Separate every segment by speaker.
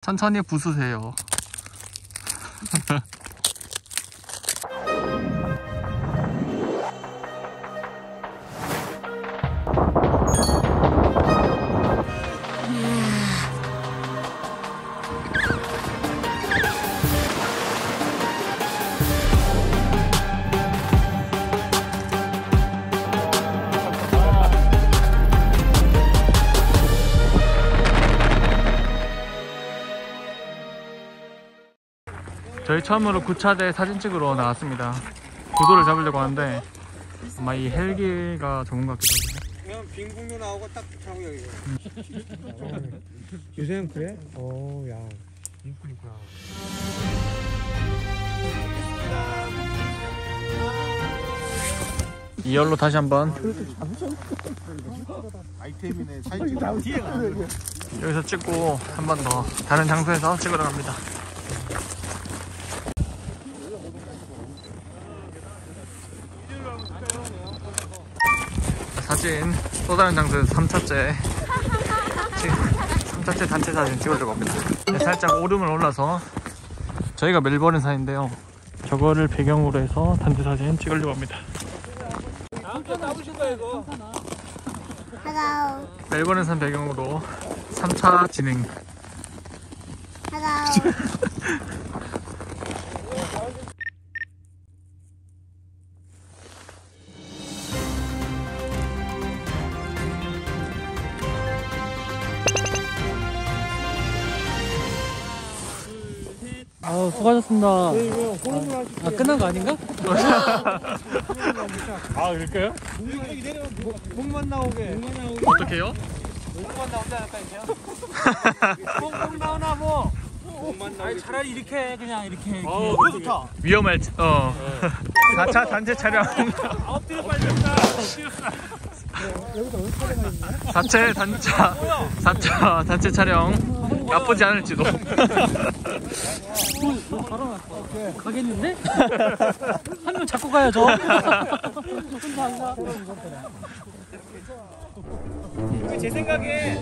Speaker 1: 천천히 부수세요. 저희 처음으로 구차대 사진 찍으러 나왔습니다. 고도를 잡으려고 하는데 아마 이 헬기가 좋은 것 같기도 하고.
Speaker 2: 그냥 빙국류 나오고 딱 좋다고 여기가.
Speaker 3: 유세형 그래? 어, 야. 이쁘니까.
Speaker 1: 이열로 다시 한번
Speaker 2: 아이템이네. 사진 찍고 뒤에 가.
Speaker 1: 여기서 찍고 한 번 더 다른 장소에서 찍으러 갑니다. 사진 또 다른 장소에서 3차째 3차째 단체 사진 찍으려고 합니다. 네, 살짝 오름을 올라서 저희가 멜버른 산인데요. 저거를 배경으로 해서 단체 사진 찍으려고 합니다. 멜버른 산 배경으로 3차 진행
Speaker 4: Hello.
Speaker 3: 아, 수고하셨습니다. 아, 끝난 거 아닌가?
Speaker 1: 아 그럴까요?
Speaker 2: 목- 목만 나오게. 목만 나오게.
Speaker 1: 어떻게요?
Speaker 2: 목만 나오지 않을까요? 목만 나오나 뭐.
Speaker 3: 아니, 차라리 이렇게 해, 그냥 이렇게. 이렇게.
Speaker 2: 어, 좋다.
Speaker 1: 위험할 지- 어 4차 단체 촬영
Speaker 2: 엎드려 빨리 다
Speaker 1: 4차 단차 4차 단체 촬영 나쁘지 않을지도
Speaker 3: 가겠는데? 한 명 잡고 가야죠.
Speaker 2: 제 생각에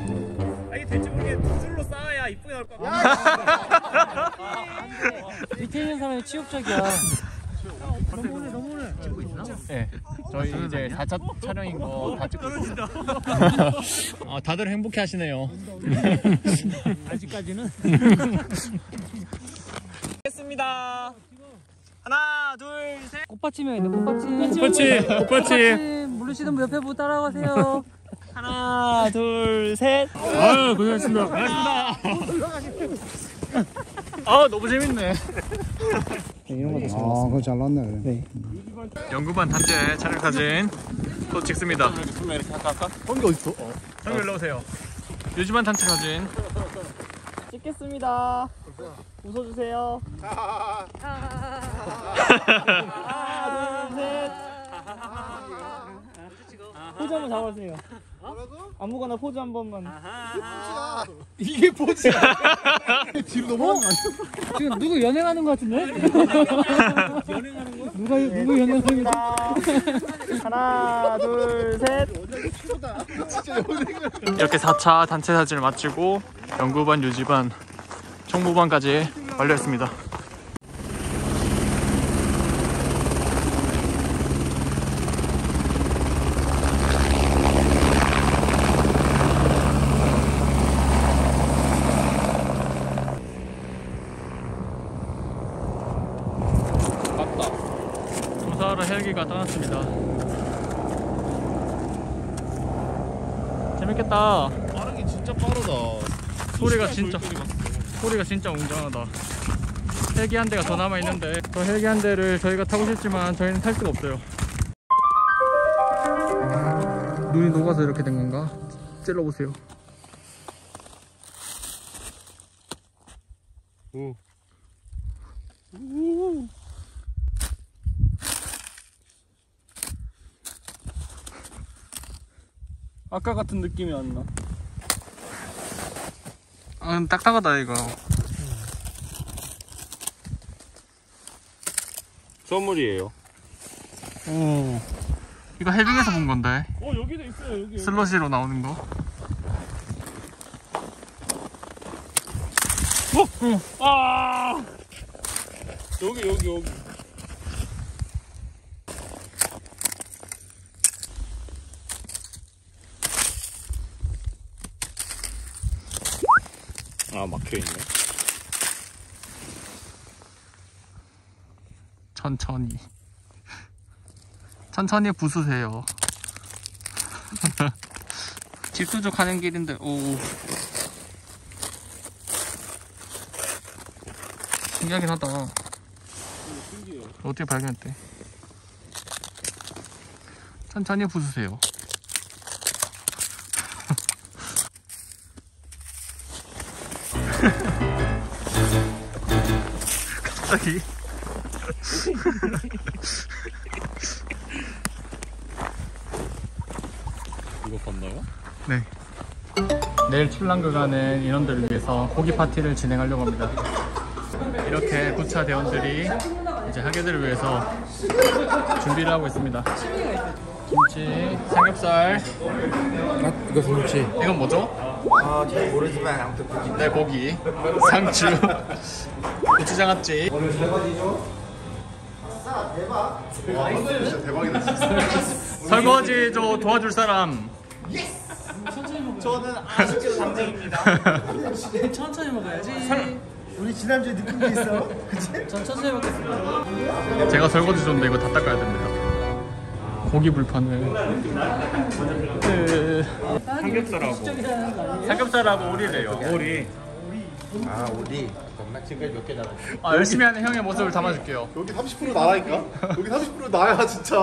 Speaker 2: 아, 이게 될지 모르게 두 줄로 쌓아야 이쁘게 나올 것 같아.
Speaker 3: 밑에 있는 사람이 치욕적이야.
Speaker 1: 네, 저희 이제 4차 촬영인 거 다 찍고 있습니다 아, 다들 행복해 하시네요
Speaker 3: 아직까지는.
Speaker 2: 했습니다. 하나, 둘, 셋.
Speaker 3: 꽃받침이 있네, 꽃받침.
Speaker 1: 꽃받침, 꽃받침.
Speaker 3: 모르시는 분 옆에 보고 따라가세요.
Speaker 2: 하나, 둘, 셋.
Speaker 1: 아유 고생하셨습니다 아 너무 재밌네
Speaker 3: 이런
Speaker 5: 그거 잘 났네.
Speaker 3: 네.
Speaker 1: 연구반 단체 촬영 사진 또 찍습니다
Speaker 2: 이렇게 할까 할까?
Speaker 1: 형이 어딨어? 형이 일로 오세요 유지반 단체 사진
Speaker 2: 찍겠습니다. 웃어주세요. 포즈 한번 잡아주세요. 아무거나 포즈 한 번만.
Speaker 5: 이게 뭐지? 뒤로 넘어간 거 아니야?
Speaker 3: 지금 누구 연행하는 것 같은데? 누가 누구 연행하는 거
Speaker 2: 하나, 둘, 셋.
Speaker 1: 이렇게 4차 단체 사진을 마치고 연구반 유지반 총무반까지 완료했습니다 조사하러 헬기가 떠났습니다 재밌겠다
Speaker 5: 빠르게 진짜 빠르다.
Speaker 1: 소리가 진짜 소리가 진짜 웅장하다 헬기 한 대가 더 남아 있는데 저 헬기 한 대를 저희가 타고 싶지만 저희는 탈 수가 없어요 눈이 녹아서 이렇게 된 건가? 찔러보세요
Speaker 5: 오.
Speaker 1: 아까 같은 느낌이 안 나. 아, 딱딱하다 이거.
Speaker 5: 선물이에요.
Speaker 1: 오. 이거 해빙에서 본 건데.
Speaker 2: 어, 여기도 있어요, 여기.
Speaker 1: 슬러시로 나오는 거. 아
Speaker 5: 여기 여기 여기. 아 막혀 있네.
Speaker 1: 천천히. 천천히 부수세요. 집수조 가는 길인데 오 신기하긴 하다. 어떻게 발견했대? 천천히 부수세요 갑자기
Speaker 5: 이거 봤나요?
Speaker 1: 네. 내일 출랑그 가는 인원들을 위해서 고기 파티를 진행하려고 합니다. 이렇게 구차 대원들이 이제 하계들을 위해서 준비를 하고 있습니다. 김치, 삼겹살,
Speaker 4: 이거 삼치.
Speaker 1: 이건 뭐죠?
Speaker 4: 아, 잘 모르지만 아무튼 고기.
Speaker 1: 네, 고기, 상추, 고추장아찌.
Speaker 5: 진짜 대박이다.
Speaker 1: 설거지 저 도와줄 사람.
Speaker 2: 저는 아쉽게도 담쟁입니다.
Speaker 3: 천천히 먹어야지.
Speaker 4: 우리 지난주에 느낀 게 있어.
Speaker 3: 전 천천히 먹겠습니다.
Speaker 1: 제가 설거지 줬는데 이거 다 닦아야 됩니다. 고기 불판을. 그... 삼겹살하고. 삼겹살하고 오리래요. 오리.
Speaker 4: 아, 우리 겁나 지금까지 몇개 나갔어.
Speaker 1: 아, 열심히 하는 형의 모습을 담아줄게요.
Speaker 5: 여기 30% 나라니까. 여기 30% 나야 진짜.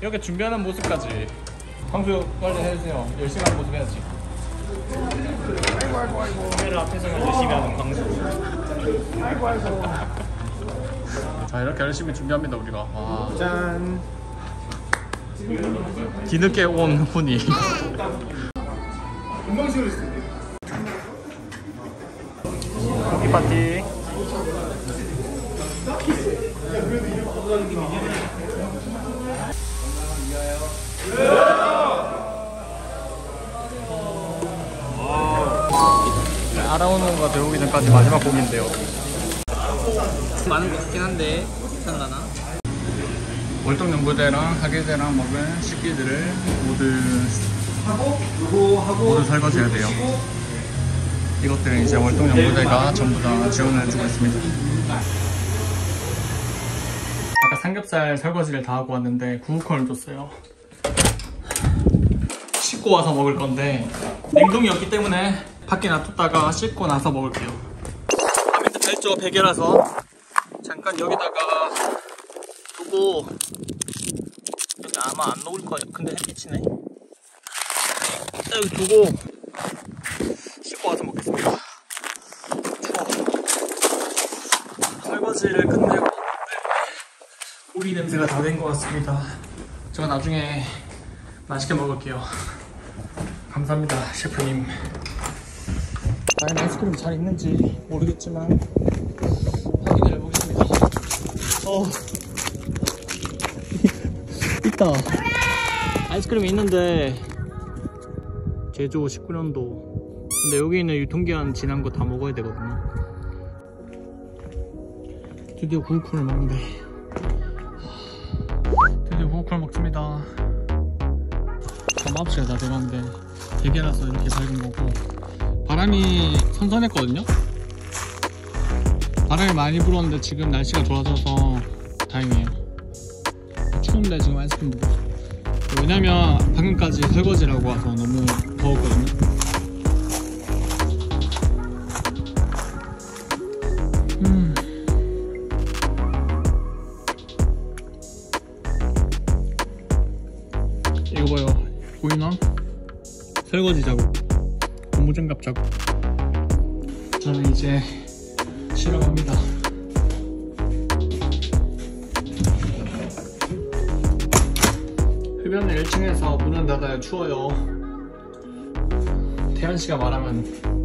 Speaker 1: 이렇게 준비하는 모습까지. 광수 빨리 해주세요. 열심히 하는 모습 해야지.
Speaker 2: 카메라 앞에서는 열심히 하는 광수.
Speaker 1: 자, 이렇게 열심히 준비합니다, 우리가. 와.
Speaker 4: 짠.
Speaker 1: 뒤늦게 온 훈이. 고기 파티. 네, 알아오는 거 배우기 전까지 마지막 곡인데요.
Speaker 3: 많은 것 같긴 한데 괜찮나?
Speaker 1: 월동연구대랑 학예대랑 먹은 식기들을 모두 모두 설거지해야 돼요. 이것들은 이제 월동연구대가 전부 다 지원을 해주고 있습니다. 아까 삼겹살 설거지를 다 하고 왔는데 구우콘을 줬어요. 씻고 와서 먹을 건데 냉동이 없기 때문에 밖에 놔뒀다가 씻고 나서 먹을게요. 화면도 펼쳐 베개라서 잠깐 여기다가 두고 여기 아마 안 녹을 거예요. 근데 햇빛이네. 여기 두고 씻고 와서 먹겠습니다. 설거지를 끝내고 오리 냄새가 다 된 것 같습니다. 저 나중에 맛있게 먹을게요. 감사합니다, 셰프님. 과연 아이스크림 잘 익는지 모르겠지만 확인을 해보겠습니다. 어. 있다. 아이스크림이 있는데 제조 19년도. 근데 여기 있는 유통기한 지난 거 다 먹어야 되거든요. 드디어 구우콘을 먹는데. 드디어 구우콘을 먹습니다. 밤 9시가 다 돼가는데 대게라서 이렇게 밝은 거고 바람이 선선했거든요. 바람이 많이 불었는데 지금 날씨가 좋아져서 다행이에요. 추운데 지금 아이스크림 먹고 있어요. 왜냐면 방금까지 설거지라고 와서 너무 더웠거든요. 음. 이거 봐요. 보이나? 설거지 자국. 고무장갑 자국. 저는 이제 쉬러 갑니다. 1층에서 문을 닫아야 추워요. 태연 씨가 말하면.